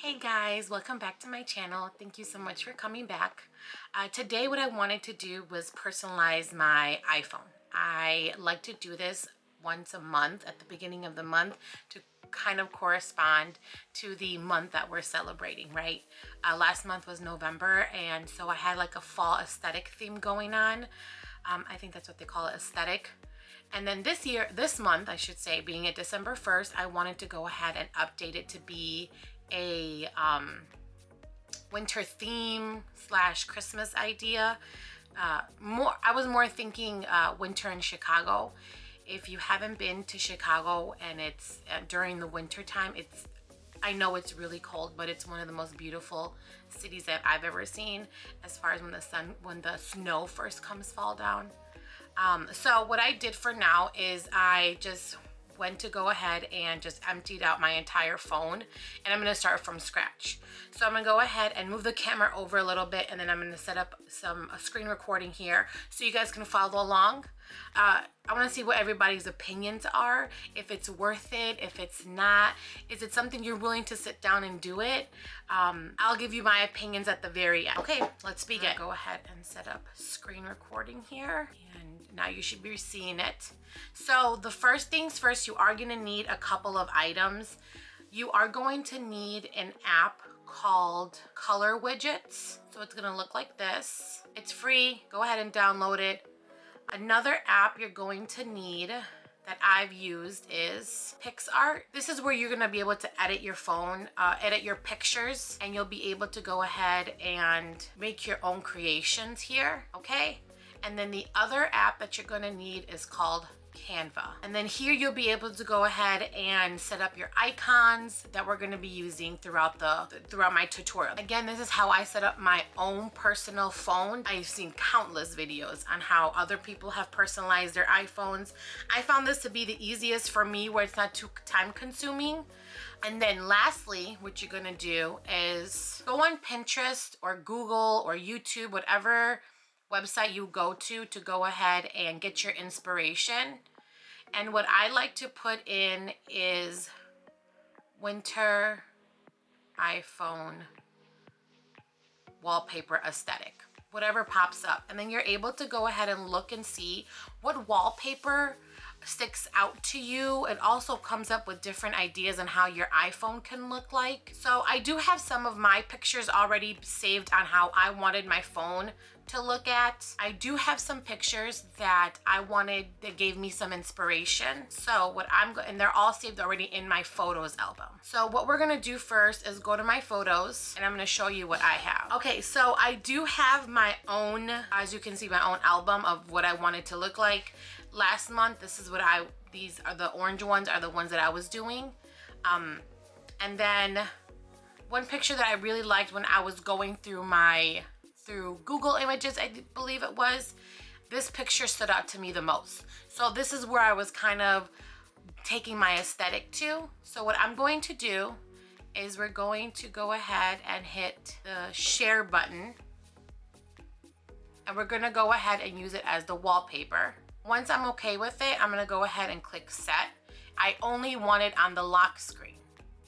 Hey guys, welcome back to my channel. Thank you so much for coming back. Uh, today what I wanted to do was personalize my iPhone. I like to do this once a month at the beginning of the month to kind of correspond to the month that we're celebrating, right? Uh, last month was November and so I had like a fall aesthetic theme going on. Um, I think that's what they call it, aesthetic. And then this year, this month, I should say, being at December 1st, I wanted to go ahead and update it to be a um, winter theme slash Christmas idea. Uh, more, I was more thinking uh, winter in Chicago. If you haven't been to Chicago and it's uh, during the winter time, it's I know it's really cold, but it's one of the most beautiful cities that I've ever seen as far as when the sun, when the snow first comes fall down. Um, so what I did for now is I just went to go ahead and just emptied out my entire phone and I'm going to start from scratch. So I'm going to go ahead and move the camera over a little bit and then I'm going to set up some a screen recording here so you guys can follow along. Uh, I want to see what everybody's opinions are, if it's worth it, if it's not. Is it something you're willing to sit down and do it? Um, I'll give you my opinions at the very end. Okay, let's begin. Go ahead and set up screen recording here. And now you should be seeing it. So the first things first, you are going to need a couple of items. You are going to need an app called Color Widgets. So it's going to look like this. It's free. Go ahead and download it. Another app you're going to need that I've used is PicsArt. This is where you're gonna be able to edit your phone, uh, edit your pictures, and you'll be able to go ahead and make your own creations here, okay? And then the other app that you're gonna need is called Canva. And then here you'll be able to go ahead and set up your icons that we're gonna be using throughout the throughout my tutorial. Again, this is how I set up my own personal phone. I've seen countless videos on how other people have personalized their iPhones. I found this to be the easiest for me where it's not too time consuming. And then lastly, what you're gonna do is go on Pinterest or Google or YouTube, whatever website you go to to go ahead and get your inspiration. And what I like to put in is winter iPhone wallpaper aesthetic, whatever pops up. And then you're able to go ahead and look and see what wallpaper sticks out to you. It also comes up with different ideas on how your iPhone can look like. So I do have some of my pictures already saved on how I wanted my phone to look at. I do have some pictures that I wanted that gave me some inspiration. So what I'm going, and they're all saved already in my photos album. So what we're gonna do first is go to my photos and I'm gonna show you what I have. Okay, so I do have my own, as you can see, my own album of what I wanted to look like. Last month, this is what I, these are the orange ones are the ones that I was doing. Um, and then one picture that I really liked when I was going through my through Google Images, I believe it was, this picture stood out to me the most. So this is where I was kind of taking my aesthetic to. So what I'm going to do is we're going to go ahead and hit the share button and we're gonna go ahead and use it as the wallpaper. Once I'm okay with it, I'm gonna go ahead and click set. I only want it on the lock screen.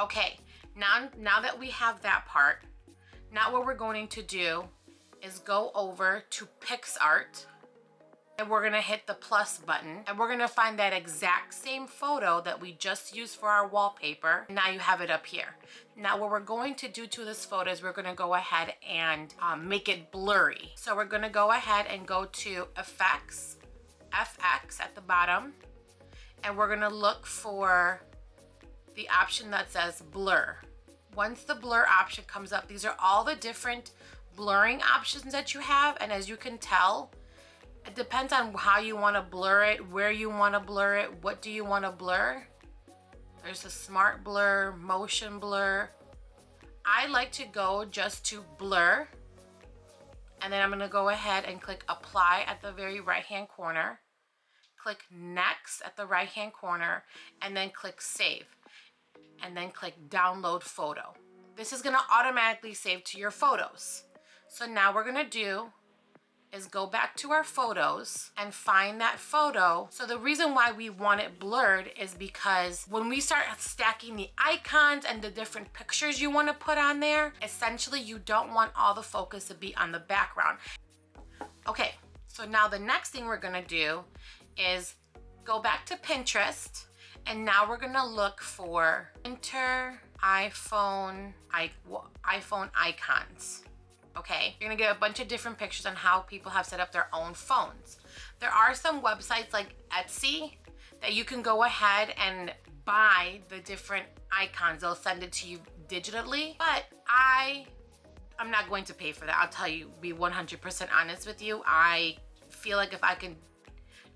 Okay, now, now that we have that part, now what we're going to do is go over to PicsArt and we're gonna hit the plus button and we're gonna find that exact same photo that we just used for our wallpaper. Now you have it up here. Now what we're going to do to this photo is we're gonna go ahead and um, make it blurry. So we're gonna go ahead and go to effects, FX at the bottom, and we're gonna look for the option that says blur. Once the blur option comes up, these are all the different blurring options that you have and as you can tell it depends on how you want to blur it where you want to blur it what do you want to blur. There's a smart blur motion blur. I like to go just to blur and then I'm going to go ahead and click apply at the very right hand corner click next at the right hand corner and then click save and then click download photo. This is going to automatically save to your photos so now we're gonna do is go back to our photos and find that photo. So the reason why we want it blurred is because when we start stacking the icons and the different pictures you want to put on there, essentially you don't want all the focus to be on the background. Okay, so now the next thing we're gonna do is go back to Pinterest and now we're gonna look for enter iPhone, I, iPhone icons. Okay, you're gonna get a bunch of different pictures on how people have set up their own phones. There are some websites like Etsy that you can go ahead and buy the different icons. They'll send it to you digitally, but I I'm not going to pay for that. I'll tell you, be 100% honest with you. I feel like if I can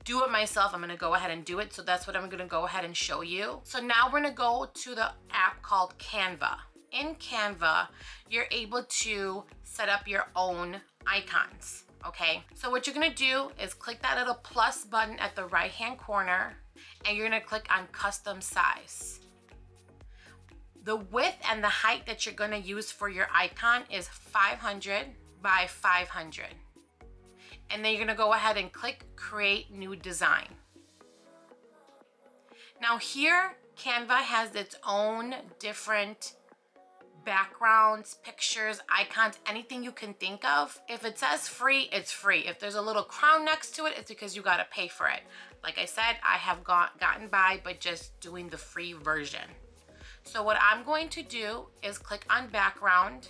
do it myself, I'm gonna go ahead and do it. So that's what I'm gonna go ahead and show you. So now we're gonna go to the app called Canva. In Canva, you're able to set up your own icons, okay? So what you're gonna do is click that little plus button at the right-hand corner and you're gonna click on custom size. The width and the height that you're gonna use for your icon is 500 by 500 and then you're gonna go ahead and click create new design. Now here, Canva has its own different backgrounds, pictures, icons, anything you can think of. If it says free, it's free. If there's a little crown next to it, it's because you gotta pay for it. Like I said, I have got, gotten by by just doing the free version. So what I'm going to do is click on background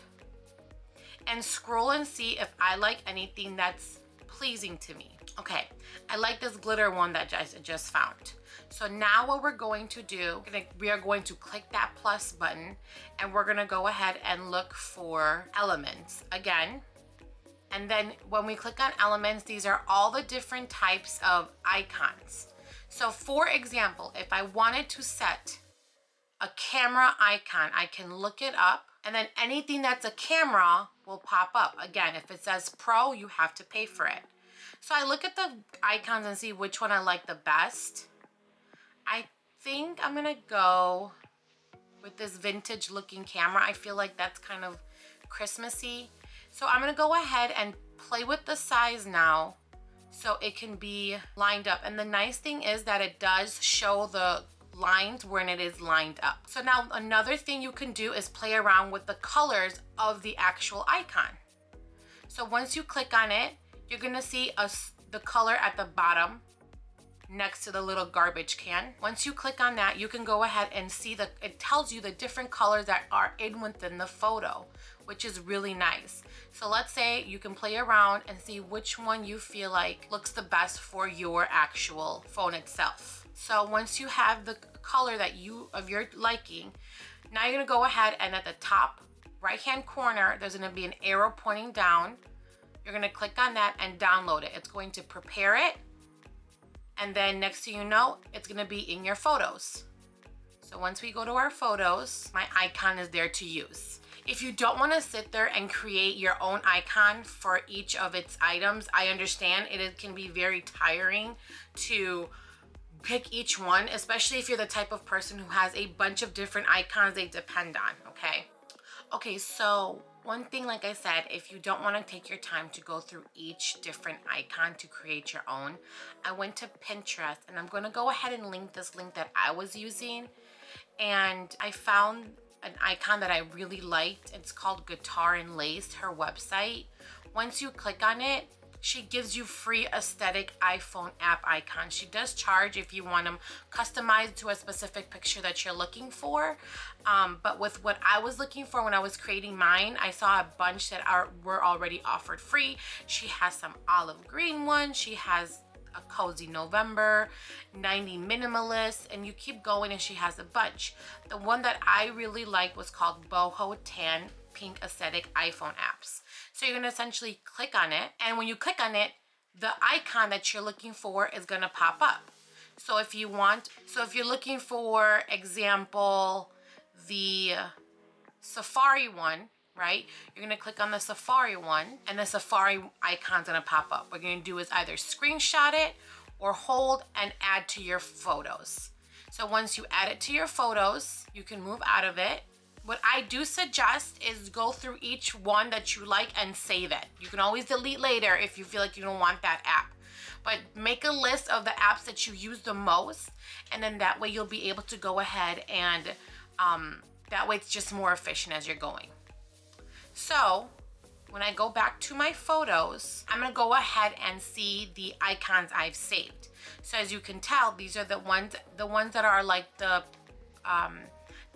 and scroll and see if I like anything that's pleasing to me. Okay, I like this glitter one that I just found. So now what we're going to do, we are going to click that plus button and we're gonna go ahead and look for elements again. And then when we click on elements, these are all the different types of icons. So for example, if I wanted to set a camera icon, I can look it up and then anything that's a camera will pop up. Again, if it says pro, you have to pay for it. So I look at the icons and see which one I like the best. I think I'm gonna go with this vintage looking camera. I feel like that's kind of Christmassy. So I'm gonna go ahead and play with the size now so it can be lined up. And the nice thing is that it does show the lines when it is lined up. So now another thing you can do is play around with the colors of the actual icon. So once you click on it, you're gonna see a, the color at the bottom next to the little garbage can. Once you click on that, you can go ahead and see the, it tells you the different colors that are in within the photo, which is really nice. So let's say you can play around and see which one you feel like looks the best for your actual phone itself. So once you have the color that you of your liking, now you're gonna go ahead and at the top right hand corner, there's gonna be an arrow pointing down. You're gonna click on that and download it. It's going to prepare it. And then next thing you know, it's gonna be in your photos. So once we go to our photos, my icon is there to use. If you don't want to sit there and create your own icon for each of its items, I understand it can be very tiring to pick each one, especially if you're the type of person who has a bunch of different icons they depend on, okay? Okay, so one thing, like I said, if you don't want to take your time to go through each different icon to create your own, I went to Pinterest and I'm going to go ahead and link this link that I was using. And I found an icon that I really liked. It's called Guitar and Lace, her website. Once you click on it, she gives you free aesthetic iPhone app icons. She does charge if you want them customized to a specific picture that you're looking for. Um, but with what I was looking for when I was creating mine, I saw a bunch that are were already offered free. She has some olive green ones. She has a cozy November, 90 minimalist, and you keep going and she has a bunch. The one that I really liked was called Boho Tan Pink Aesthetic iPhone apps. So you're gonna essentially click on it. And when you click on it, the icon that you're looking for is gonna pop up. So if you want, so if you're looking for example, the Safari one, right? You're gonna click on the Safari one and the Safari icon's gonna pop up. What you're gonna do is either screenshot it or hold and add to your photos. So once you add it to your photos, you can move out of it What I do suggest is go through each one that you like and save it. You can always delete later if you feel like you don't want that app. But make a list of the apps that you use the most, and then that way you'll be able to go ahead and um, that way it's just more efficient as you're going. So when I go back to my photos, I'm gonna go ahead and see the icons I've saved. So as you can tell, these are the ones, the ones that are like the, um,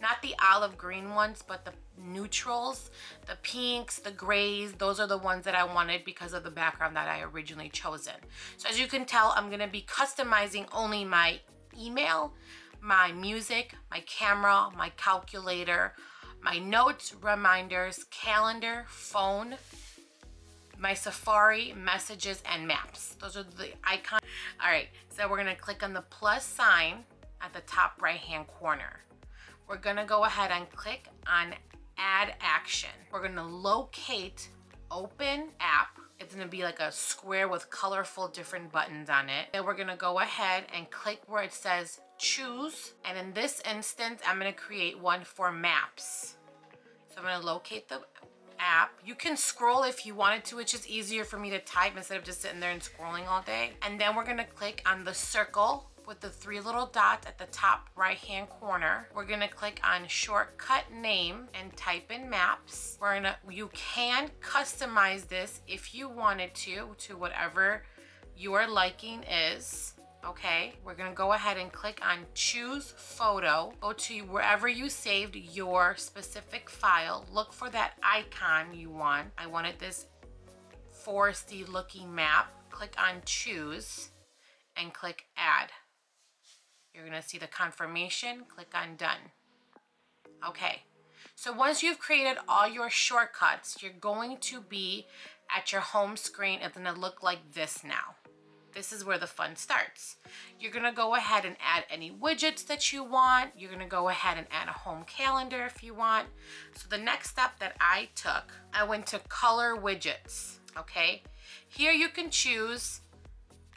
not the olive green ones, but the neutrals, the pinks, the grays, those are the ones that I wanted because of the background that I originally chosen. So as you can tell, I'm gonna be customizing only my email, my music, my camera, my calculator, my notes, reminders, calendar, phone, my Safari, messages, and maps. Those are the icons. All right, so we're gonna click on the plus sign at the top right-hand corner. We're gonna go ahead and click on add action. We're gonna locate open app. It's gonna be like a square with colorful different buttons on it. Then we're gonna go ahead and click where it says choose. And in this instance, I'm gonna create one for maps. So I'm gonna locate the app. You can scroll if you wanted to. It's just easier for me to type instead of just sitting there and scrolling all day. And then we're gonna click on the circle with the three little dots at the top right hand corner. We're gonna click on shortcut name and type in maps. We're gonna, you can customize this if you wanted to, to whatever your liking is okay? We're gonna go ahead and click on choose photo. Go to wherever you saved your specific file. Look for that icon you want. I wanted this foresty looking map. Click on choose and click add. You're gonna see the confirmation, click on done. Okay, so once you've created all your shortcuts, you're going to be at your home screen. It's gonna look like this now this is where the fun starts. You're gonna go ahead and add any widgets that you want. You're gonna go ahead and add a home calendar if you want. So the next step that I took, I went to color widgets, okay? Here you can choose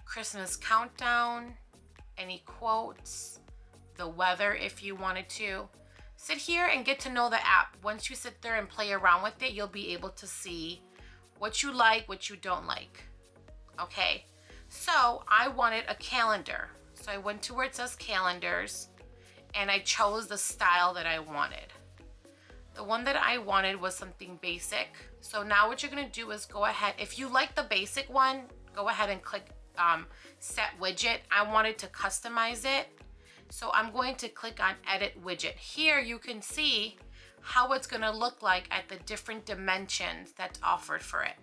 Christmas countdown, any quotes, the weather if you wanted to. Sit here and get to know the app. Once you sit there and play around with it, you'll be able to see what you like, what you don't like, okay? So I wanted a calendar. So I went to where it says calendars and I chose the style that I wanted. The one that I wanted was something basic. So now what you're gonna do is go ahead, if you like the basic one, go ahead and click um, set widget. I wanted to customize it. So I'm going to click on edit widget. Here you can see how it's gonna look like at the different dimensions that's offered for it.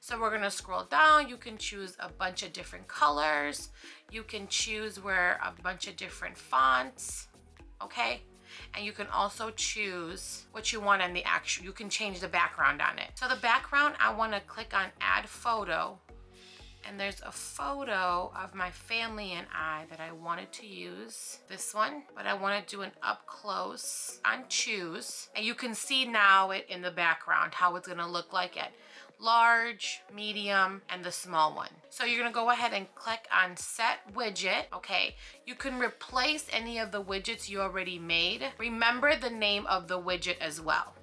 So we're gonna scroll down. You can choose a bunch of different colors. You can choose where a bunch of different fonts, okay? And you can also choose what you want in the actual, you can change the background on it. So the background, I wanna click on add photo and there's a photo of my family and I that I wanted to use this one but I want to do an up close on choose and you can see now it in the background how it's going to look like it large, medium, and the small one. So you're gonna go ahead and click on set widget, okay? You can replace any of the widgets you already made. Remember the name of the widget as well.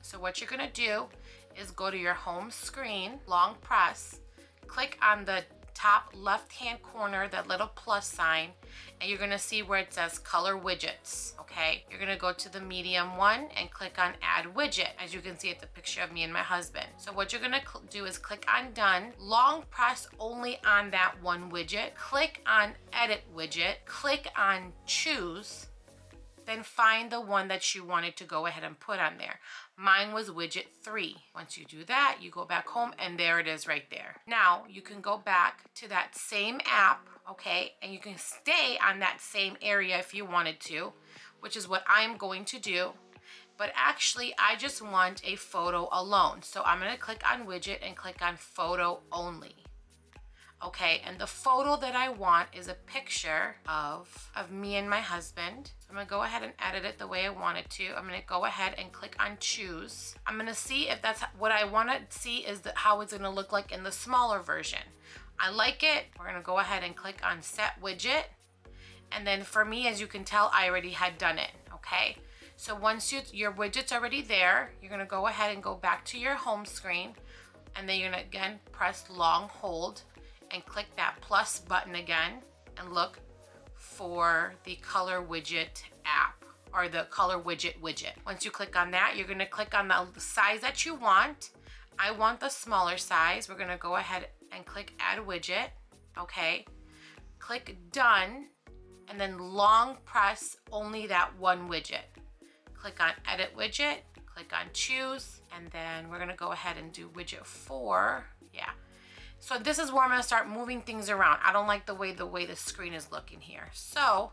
So what you're gonna do is go to your home screen, long press, click on the top left hand corner, that little plus sign, and you're gonna see where it says color widgets, okay? You're gonna go to the medium one and click on add widget. As you can see, it's a picture of me and my husband. So what you're gonna do is click on done, long press only on that one widget, click on edit widget, click on choose, then find the one that you wanted to go ahead and put on there. Mine was widget three. Once you do that, you go back home and there it is right there. Now you can go back to that same app, okay? And you can stay on that same area if you wanted to, which is what I'm going to do. But actually, I just want a photo alone. So I'm gonna click on widget and click on photo only okay? And the photo that I want is a picture of, of me and my husband. So I'm gonna go ahead and edit it the way I want it to. I'm gonna go ahead and click on choose. I'm gonna see if that's what I wanna see is how it's gonna look like in the smaller version. I like it. We're gonna go ahead and click on set widget. And then for me, as you can tell, I already had done it, okay? So once you, your widget's already there, you're gonna go ahead and go back to your home screen and then you're gonna again press long hold and click that plus button again and look for the color widget app or the color widget widget. Once you click on that, you're gonna click on the size that you want. I want the smaller size. We're gonna go ahead and click add widget, okay? Click done and then long press only that one widget. Click on edit widget, click on choose, and then we're gonna go ahead and do widget four. Yeah. So this is where I'm gonna start moving things around. I don't like the way the way the screen is looking here. So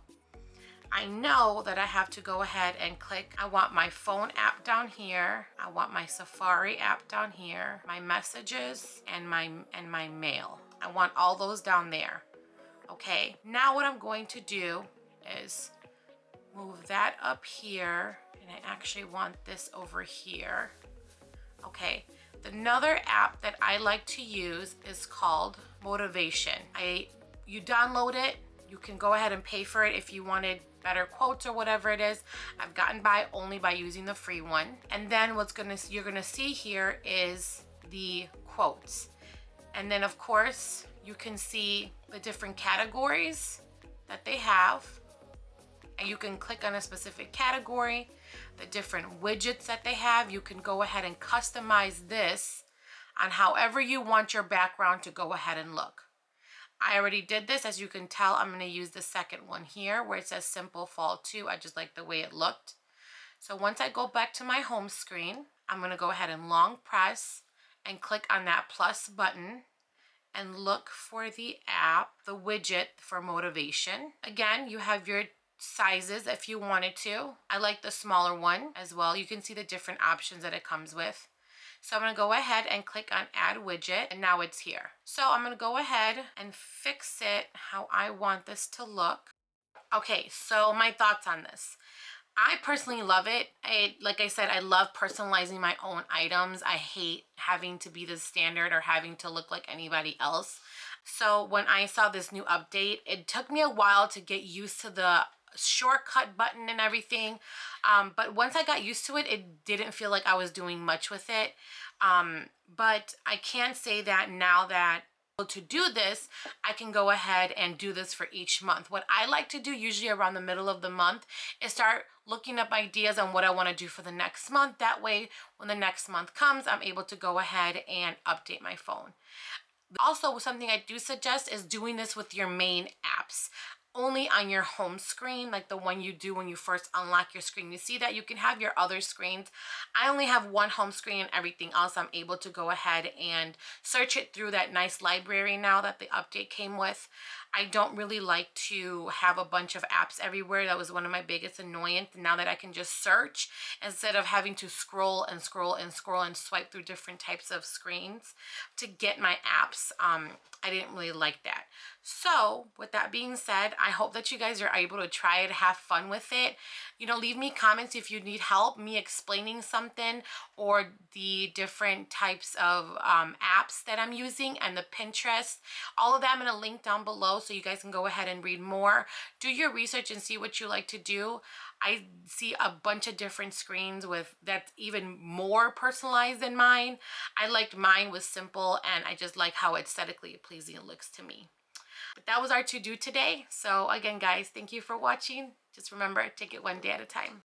I know that I have to go ahead and click, I want my phone app down here. I want my Safari app down here, my messages and my, and my mail. I want all those down there. Okay, now what I'm going to do is move that up here and I actually want this over here. Okay, another app that I like to use is called Motivation. I You download it, you can go ahead and pay for it if you wanted better quotes or whatever it is. I've gotten by only by using the free one. And then what's gonna you're gonna see here is the quotes. And then of course you can see the different categories that they have. And you can click on a specific category, the different widgets that they have. You can go ahead and customize this on however you want your background to go ahead and look. I already did this. As you can tell, I'm going to use the second one here where it says Simple Fall 2. I just like the way it looked. So once I go back to my home screen, I'm going to go ahead and long press and click on that plus button and look for the app, the widget for motivation. Again, you have your sizes if you wanted to. I like the smaller one as well. You can see the different options that it comes with. So I'm gonna go ahead and click on add widget and now it's here. So I'm gonna go ahead and fix it how I want this to look. Okay, so my thoughts on this. I personally love it. I like I said, I love personalizing my own items. I hate having to be the standard or having to look like anybody else. So when I saw this new update, it took me a while to get used to the shortcut button and everything. Um, but once I got used to it, it didn't feel like I was doing much with it. Um, but I can say that now that to do this, I can go ahead and do this for each month. What I like to do usually around the middle of the month is start looking up ideas on what I want to do for the next month. That way, when the next month comes, I'm able to go ahead and update my phone. Also, something I do suggest is doing this with your main apps only on your home screen, like the one you do when you first unlock your screen. You see that you can have your other screens. I only have one home screen and everything else. I'm able to go ahead and search it through that nice library now that the update came with. I don't really like to have a bunch of apps everywhere. That was one of my biggest annoyance. Now that I can just search instead of having to scroll and scroll and scroll and swipe through different types of screens to get my apps, um, I didn't really like that. So with that being said, I hope that you guys are able to try it, have fun with it. You know, leave me comments if you need help me explaining something or the different types of um, apps that I'm using and the Pinterest. All of that I'm going to link down below so you guys can go ahead and read more. Do your research and see what you like to do. I see a bunch of different screens with that's even more personalized than mine. I liked mine was simple and I just like how aesthetically pleasing it looks to me. But that was our to-do today. So again, guys, thank you for watching. Just remember, take it one day at a time.